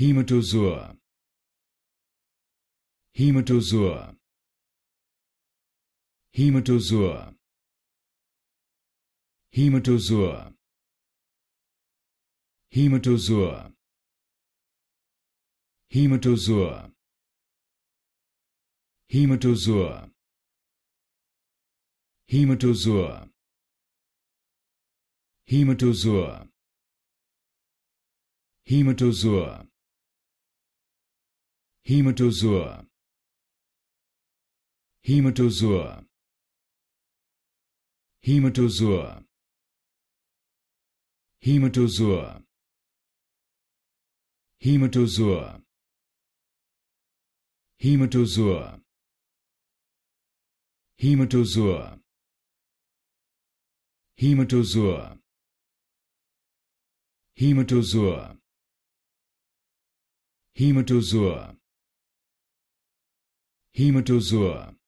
Hematozoa Hematozoa Hematozoa Hematozoa Hematozoa Hematozoa Hematozoa Hematozoa Hematozoa Hematozoa Hematozoa Hematozoa Hematozoa Hematozoa Hematozoa Hematozoa Hematozoa Hematozoa Hematozoa Hematozoa Hematozoa